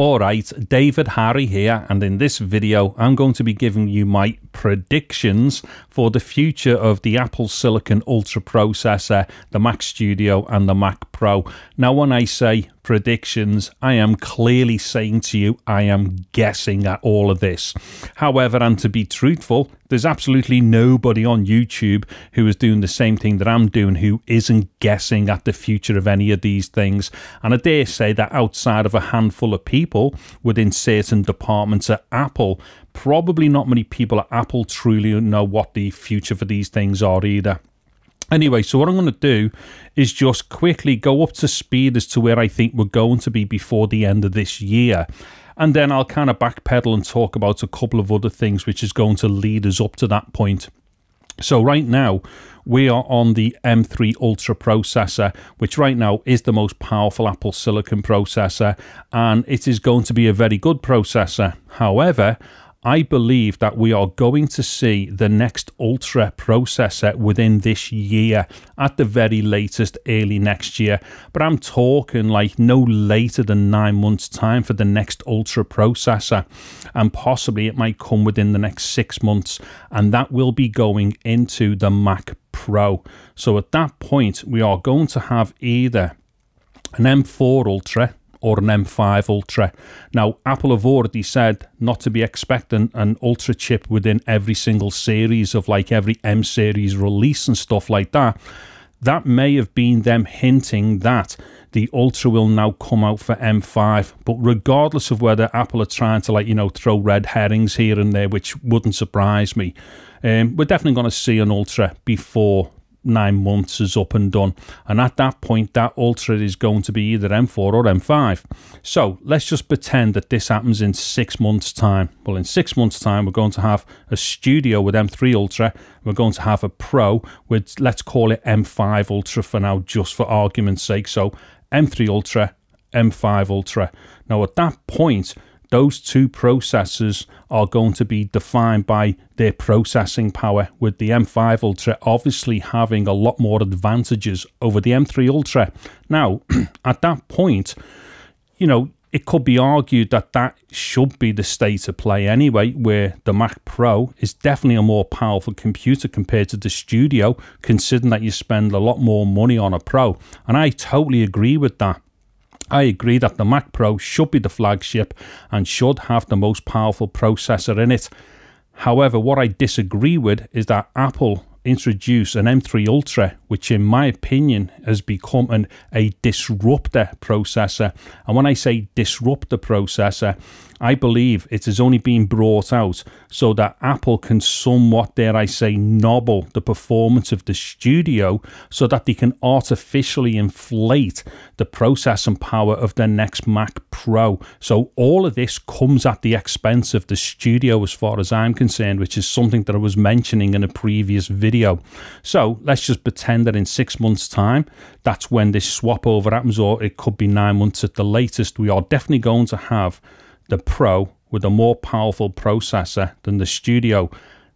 Alright, David Harry here, and in this video I'm going to be giving you my predictions for the future of the Apple Silicon Ultra processor, the Mac Studio and the Mac Pro. Now when I say predictions, I am clearly saying to you I am guessing at all of this. However, and to be truthful, there's absolutely nobody on YouTube who is doing the same thing that I'm doing who isn't guessing at the future of any of these things. And I dare say that outside of a handful of people within certain departments at Apple, probably not many people at Apple truly know what the future for these things are either. Anyway, so what I'm going to do is just quickly go up to speed as to where I think we're going to be before the end of this year. And then I'll kind of backpedal and talk about a couple of other things which is going to lead us up to that point. So right now, we are on the M3 Ultra processor, which right now is the most powerful Apple Silicon processor, and it is going to be a very good processor. However, I believe that we are going to see the next Ultra processor within this year, at the very latest, early next year. But I'm talking like no later than nine months' time for the next Ultra processor, and possibly it might come within the next six months, and that will be going into the Mac Pro. So at that point, we are going to have either an M4 Ultra or an M5 Ultra. Now, Apple have already said not to be expecting an Ultra chip within every single series of like every M series release and stuff like that. That may have been them hinting that the Ultra will now come out for M5. But regardless of whether Apple are trying to like, you know, throw red herrings here and there, which wouldn't surprise me, um, we're definitely going to see an Ultra before nine months is up and done. And at that point, that Ultra is going to be either M4 or M5. So let's just pretend that this happens in six months' time. Well, in six months' time, we're going to have a studio with M3 Ultra. We're going to have a Pro with, let's call it M5 Ultra for now, just for argument's sake. So M3 Ultra, M5 Ultra. Now, at that point, those two processors are going to be defined by their processing power with the M5 Ultra obviously having a lot more advantages over the M3 Ultra. Now, at that point, you know, it could be argued that that should be the state of play anyway, where the Mac Pro is definitely a more powerful computer compared to the Studio, considering that you spend a lot more money on a Pro. And I totally agree with that. I agree that the Mac Pro should be the flagship and should have the most powerful processor in it. However, what I disagree with is that Apple introduced an M3 Ultra, which in my opinion has become an, a disruptor processor. And when I say disruptor processor, I believe it has only been brought out so that Apple can somewhat, dare I say, nobble the performance of the studio so that they can artificially inflate the processing power of their next Mac Pro. So all of this comes at the expense of the studio as far as I'm concerned, which is something that I was mentioning in a previous video. So let's just pretend that in six months' time, that's when this swap over happens, or it could be nine months at the latest. We are definitely going to have the Pro with a more powerful processor than the Studio,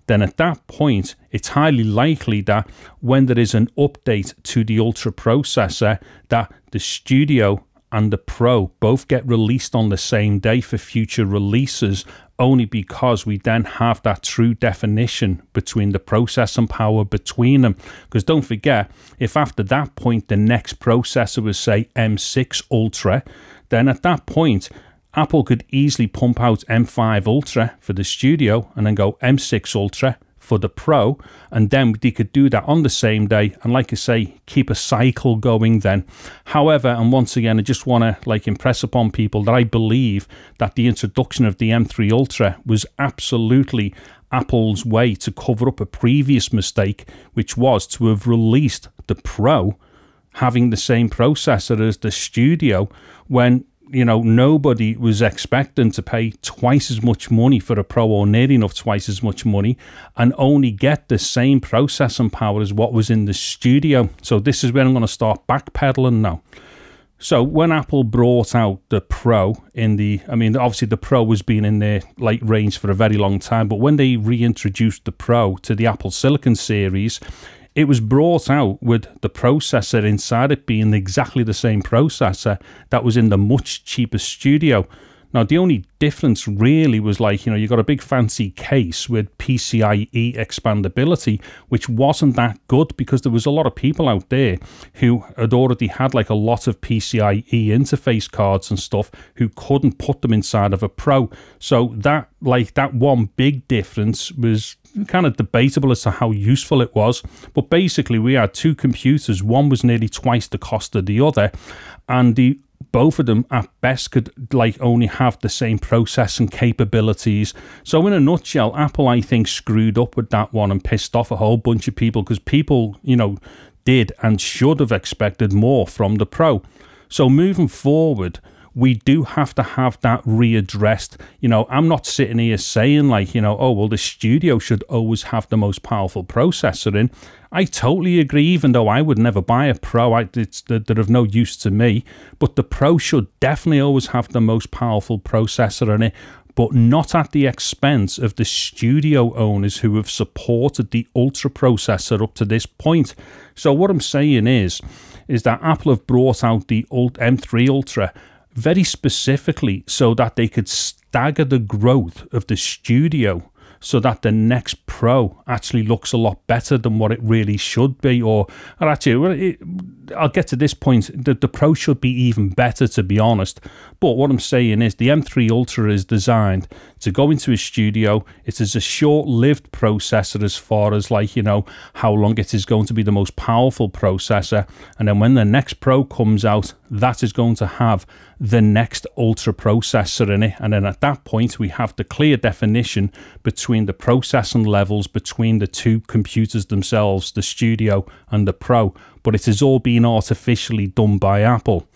then at that point, it's highly likely that when there is an update to the Ultra processor, that the Studio and the Pro both get released on the same day for future releases, only because we then have that true definition between the processing power between them. Because don't forget, if after that point the next processor was, say, M6 Ultra, then at that point, Apple could easily pump out M5 Ultra for the studio and then go M6 Ultra for the Pro, and then they could do that on the same day. And like I say, keep a cycle going then. However, and once again, I just want to like impress upon people that I believe that the introduction of the M3 Ultra was absolutely Apple's way to cover up a previous mistake, which was to have released the Pro having the same processor as the Studio when you know, nobody was expecting to pay twice as much money for a Pro or near enough twice as much money and only get the same processing power as what was in the studio. So this is where I'm going to start backpedaling now. So when Apple brought out the Pro in the, I mean, obviously the Pro was been in their like range for a very long time, but when they reintroduced the Pro to the Apple Silicon series, it was brought out with the processor inside it being exactly the same processor that was in the much cheaper studio. Now, the only difference really was like, you know, you got a big fancy case with PCIe expandability, which wasn't that good because there was a lot of people out there who had already had like a lot of PCIe interface cards and stuff who couldn't put them inside of a Pro. So that, like, that one big difference was kind of debatable as to how useful it was. But basically, we had two computers. One was nearly twice the cost of the other, and the both of them at best could like only have the same processing capabilities. So in a nutshell, Apple I think screwed up with that one and pissed off a whole bunch of people because people, you know, did and should have expected more from the Pro. So moving forward, we do have to have that readdressed. You know, I'm not sitting here saying like, you know, oh well, the studio should always have the most powerful processor in. I totally agree. Even though I would never buy a Pro, I, it's they're of no use to me. But the Pro should definitely always have the most powerful processor in it but not at the expense of the studio owners who have supported the Ultra processor up to this point. So what I'm saying is, is that Apple have brought out the old M3 Ultra very specifically so that they could stagger the growth of the studio so that the next Pro actually looks a lot better than what it really should be. Or, or actually, well, it, I'll get to this point. The, the Pro should be even better, to be honest. But what I'm saying is the M3 Ultra is designed to go into a studio. It is a short-lived processor as far as like, you know, how long it is going to be the most powerful processor. And then when the next Pro comes out, that is going to have the next ultra processor in it. And then at that point, we have the clear definition between the processing levels between the two computers themselves, the Studio and the Pro. But it is all being artificially done by Apple.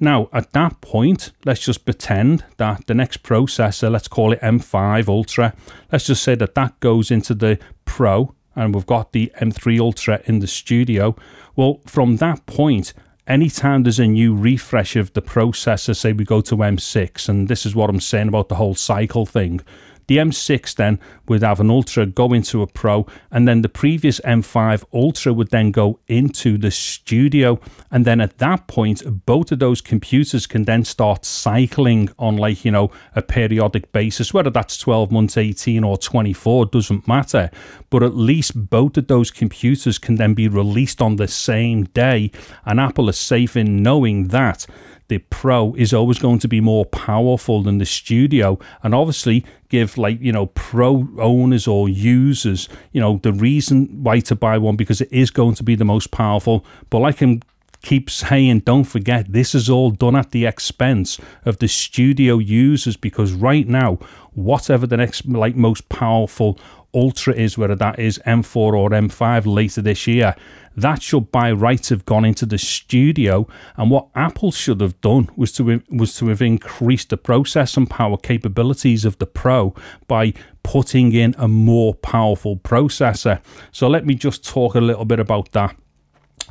Now, at that point, let's just pretend that the next processor, let's call it M5 Ultra, let's just say that that goes into the Pro and we've got the M3 Ultra in the studio. Well, from that point, anytime there's a new refresh of the processor, say we go to M6, and this is what I'm saying about the whole cycle thing, the M6 then would have an Ultra go into a Pro, and then the previous M5 Ultra would then go into the Studio. And then at that point, both of those computers can then start cycling on, like, you know, a periodic basis, whether that's 12 months, 18, or 24, doesn't matter. But at least both of those computers can then be released on the same day. And Apple is safe in knowing that the Pro is always going to be more powerful than the Studio, and obviously give like you know Pro owners or users you know the reason why to buy one because it is going to be the most powerful. But like I'm keep saying, don't forget, this is all done at the expense of the studio users because right now, whatever the next like most powerful Ultra is, whether that is M4 or M5 later this year, that should by rights have gone into the studio. And what Apple should have done was to was to have increased the process and power capabilities of the Pro by putting in a more powerful processor. So let me just talk a little bit about that.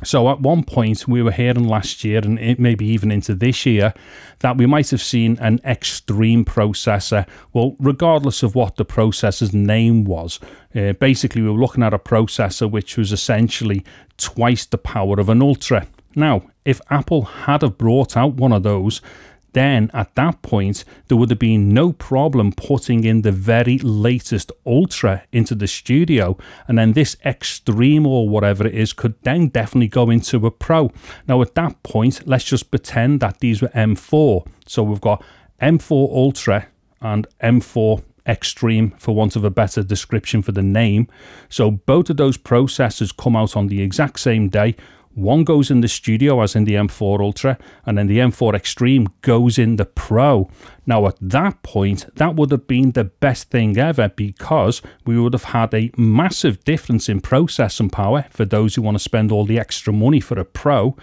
So at one point, we were hearing last year and it maybe even into this year that we might have seen an extreme processor. Well, regardless of what the processor's name was, uh, basically we were looking at a processor which was essentially twice the power of an Ultra. Now, if Apple had have brought out one of those, then at that point, there would have been no problem putting in the very latest Ultra into the studio. And then this Extreme or whatever it is could then definitely go into a Pro. Now, at that point, let's just pretend that these were M4. So we've got M4 Ultra and M4 Extreme, for want of a better description for the name. So both of those processors come out on the exact same day. One goes in the studio, as in the M4 Ultra, and then the M4 Extreme goes in the Pro. Now, at that point, that would have been the best thing ever because we would have had a massive difference in processing power for those who want to spend all the extra money for a Pro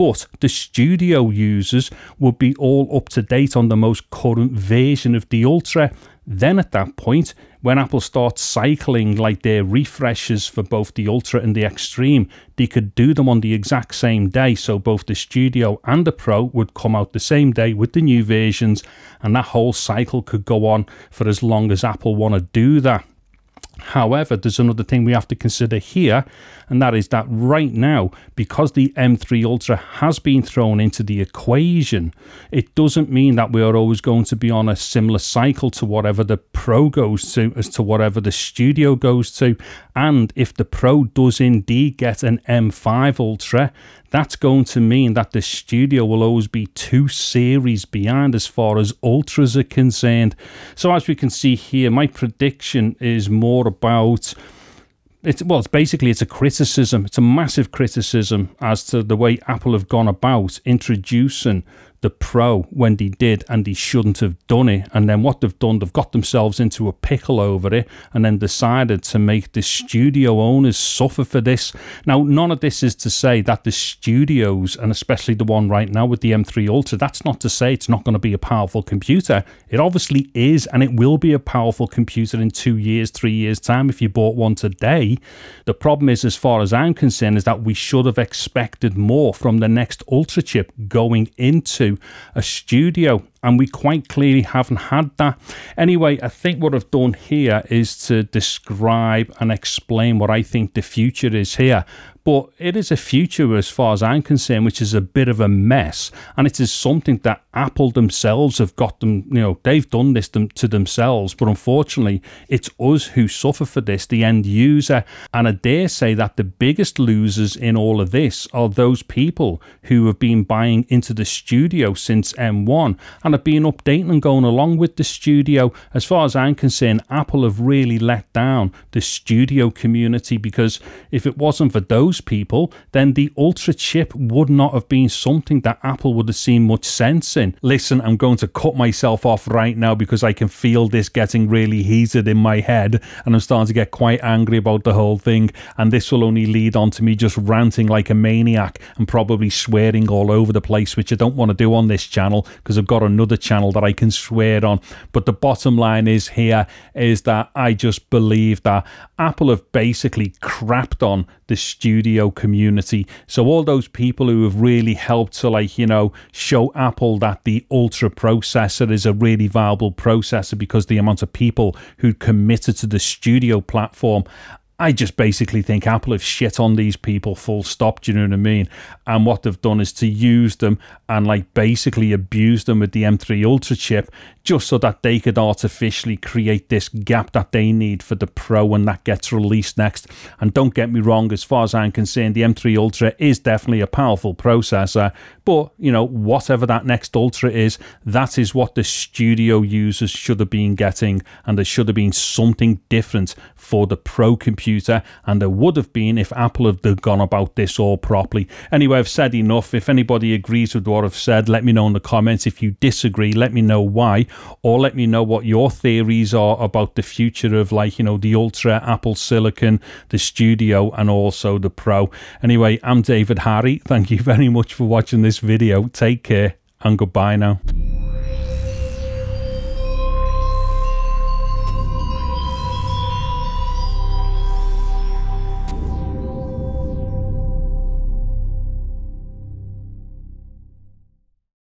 but the studio users would be all up to date on the most current version of the Ultra. Then at that point, when Apple starts cycling like their refreshes for both the Ultra and the Extreme, they could do them on the exact same day. So both the Studio and the Pro would come out the same day with the new versions, and that whole cycle could go on for as long as Apple want to do that. However, there's another thing we have to consider here, and that is that right now, because the M3 Ultra has been thrown into the equation, it doesn't mean that we are always going to be on a similar cycle to whatever the Pro goes to as to whatever the Studio goes to. And if the Pro does indeed get an M5 Ultra, that's going to mean that the Studio will always be two series behind as far as Ultras are concerned. So as we can see here, my prediction is more about it's well it's basically it's a criticism it's a massive criticism as to the way apple have gone about introducing the pro when they did and they shouldn't have done it. And then what they've done, they've got themselves into a pickle over it and then decided to make the studio owners suffer for this. Now, none of this is to say that the studios, and especially the one right now with the M3 Ultra, that's not to say it's not going to be a powerful computer. It obviously is, and it will be a powerful computer in two years, three years' time if you bought one today. The problem is, as far as I'm concerned, is that we should have expected more from the next Ultra chip going into a studio and we quite clearly haven't had that. Anyway, I think what I've done here is to describe and explain what I think the future is here. But it is a future, as far as I'm concerned, which is a bit of a mess. And it is something that Apple themselves have got them, you know, they've done this to themselves. But unfortunately, it's us who suffer for this, the end user. And I dare say that the biggest losers in all of this are those people who have been buying into the studio since M1 and have been updating and going along with the studio. As far as I'm concerned, Apple have really let down the studio community because if it wasn't for those people, then the Ultra chip would not have been something that Apple would have seen much sense in. Listen, I'm going to cut myself off right now because I can feel this getting really heated in my head and I'm starting to get quite angry about the whole thing. And this will only lead on to me just ranting like a maniac and probably swearing all over the place, which I don't want to do on this channel because I've got another channel that I can swear on. But the bottom line is here is that I just believe that Apple have basically crapped on the studio community. So all those people who have really helped to like, you know, show Apple that the Ultra processor is a really viable processor because the amount of people who committed to the studio platform I just basically think Apple have shit on these people full stop. Do you know what I mean? And what they've done is to use them and like basically abuse them with the M3 Ultra chip just so that they could artificially create this gap that they need for the Pro when that gets released next. And don't get me wrong, as far as I'm concerned, the M3 Ultra is definitely a powerful processor. But, you know, whatever that next Ultra is, that is what the studio users should have been getting. And there should have been something different for the Pro computer. And there would have been if Apple had gone about this all properly. Anyway, I've said enough. If anybody agrees with what I've said, let me know in the comments. If you disagree, let me know why or let me know what your theories are about the future of like, you know, the Ultra, Apple Silicon, the Studio, and also the Pro. Anyway, I'm David Harry. Thank you very much for watching this video. Take care and goodbye now.